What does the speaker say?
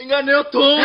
Enganei o Tom!